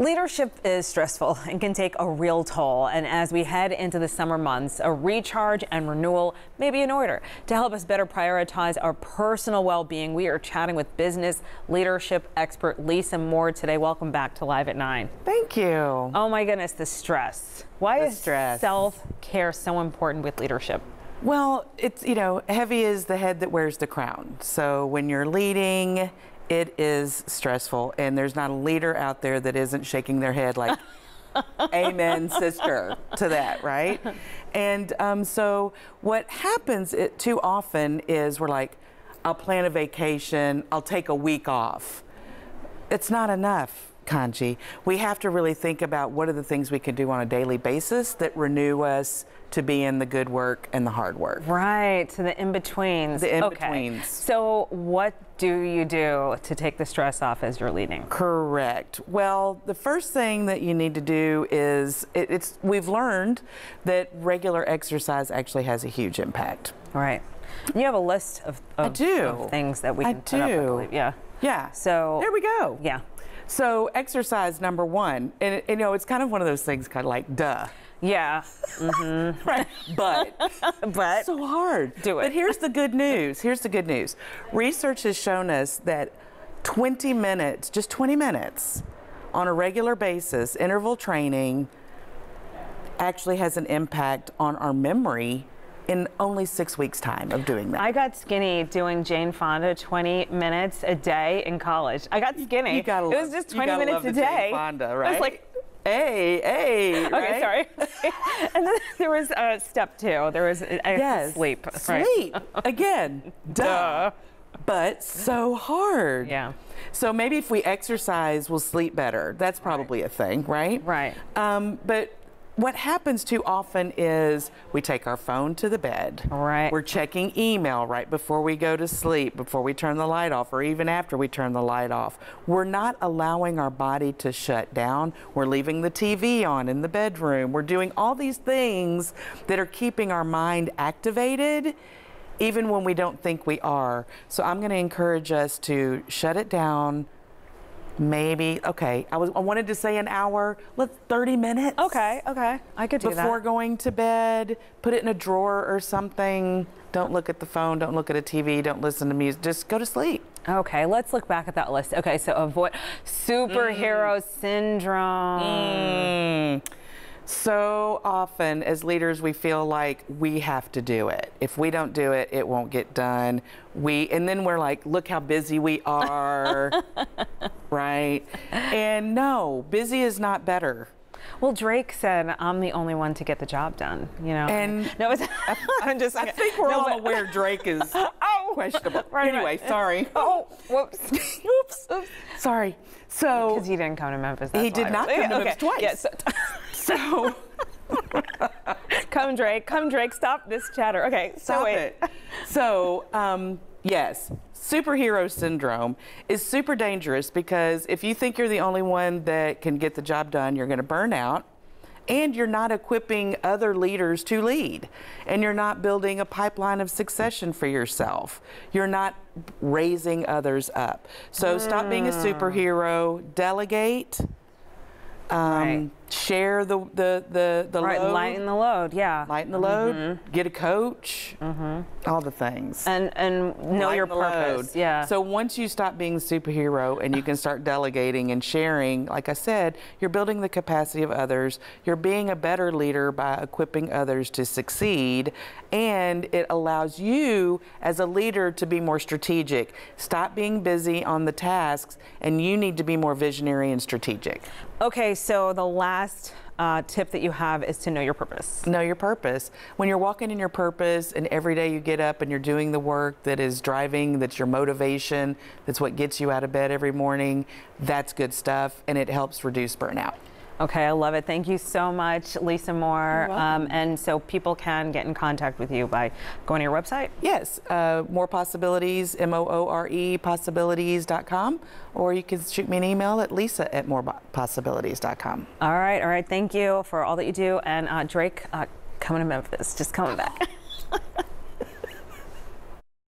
Leadership is stressful and can take a real toll. And as we head into the summer months, a recharge and renewal may be in order. To help us better prioritize our personal well being, we are chatting with business leadership expert Lisa Moore today. Welcome back to Live at 9. Thank you. Oh my goodness, the stress. Why The is stress. self care so important with leadership? Well, it's, you know, heavy is the head that wears the crown. So when you're leading, it is stressful. And there's not a leader out there that isn't shaking their head like, amen, sister, to that, right? And um, so what happens it, too often is we're like, I'll plan a vacation, I'll take a week off. It's not enough. Kontji, we have to really think about what are the things we can do on a daily basis that renew us to be in the good work and the hard work. Right, so the in betweens. The in-betweens. Okay. So, what do you do to take the stress off as you're leading? Correct. Well, the first thing that you need to do is it, it's we've learned that regular exercise actually has a huge impact. Right. You have a list of, of, do. of things that we I can put up, I do. believe. Yeah. Yeah. So there we go. Yeah. So exercise number one, and, you know it's kind of one of those things, kind of like duh, Yeah. Mm-hmm. right? But But so hard. Do it. But here's the good news. Here's the good news. Research has shown us that 20 minutes, just 20 minutes on a regular basis, interval training actually has an impact on our memory in only six weeks time of doing that. I got skinny doing Jane Fonda 20 minutes a day in college. I got skinny. you gotta it was love- just 20 gotta minutes love a the Jane day. Fonda, I right? was like, hey, hey. okay, right? sorry. and then there was uh, step two. There was uh, Yes. sleep. Right. Sleep. Again. Duh. Duh. But so hard. Yeah. So maybe if we exercise, we'll sleep better. That's probably a thing, right? Right. Um, but what happens too often is we take our phone to the bed. Right. We're checking email right before we go to sleep, before we turn the light off, or even after we turn the light off. We're not allowing our body to shut down. We're leaving the TV on in the bedroom. We're doing all these things that are keeping our mind activated even when we don't think we are. So I'm going to encourage us to shut it down. Maybe okay. I was I wanted to say an hour. Let's 30 minutes. Okay, okay. I could do Before that. going to bed, put it in a drawer or something. Don't look at the phone. Don't look at a TV. Don't listen to music. Just go to sleep. Okay, let's look back at that list. Okay, so avoid superhero syndrome. Mm. So often, as leaders, we feel like we have to do it. If we don't do it, it won't get done. We and then we're like, look how busy we are, right? And no, busy is not better. Well, Drake said, "I'm the only one to get the job done." You know, And- no, it's, I'm just. I think we're no, all but- aware Drake is Oh, questionable. Right, anyway, right. sorry. Oh, whoops. Oops. Sorry. So Because he didn't come to Memphis. He did not come to Okay, Memphis twice. Yes. so come, Drake. Come, Drake. Stop this chatter. Okay. So Stop wait. it. So, um, yes, superhero syndrome is super dangerous because if you think you're the only one that can get the job done, you're going to burn out. And you're not equipping other leaders to lead. And you're not building a pipeline of succession for yourself. You're not raising others up. So stop being a superhero, delegate, um, Right. Share the, the, the, the Right. load Lighten the load. Yeah. lighten the load, mm-hmm. get a coach, mm-hmm. all the things. and and know your Lighten load. purpose. Yeah. So once you stop being the superhero and you can start delegating and sharing, like I said, you're building the capacity of others. You're being a better leader by equipping others to succeed, and it allows you as a leader to be more strategic. Stop being busy on the tasks, and you need to be more visionary and strategic. okay. So the last uh, tip that you have is to know your purpose. know your purpose. When you're walking in your purpose and every day you get up and you're doing the work that is driving, that's your motivation, that's what gets you out of bed every morning, that's good stuff and it helps reduce burnout. Okay, I love it. Thank you so much, Lisa Moore. Um, and so people can get in contact with you by going to your website. Yes, uh, Moore possibilities, M O O R E possibilities.com, or you can shoot me an email at lisa at moorepossibilities.com. All right, all right. Thank you for all that you do. And uh, Drake, uh, coming to Memphis, just coming back.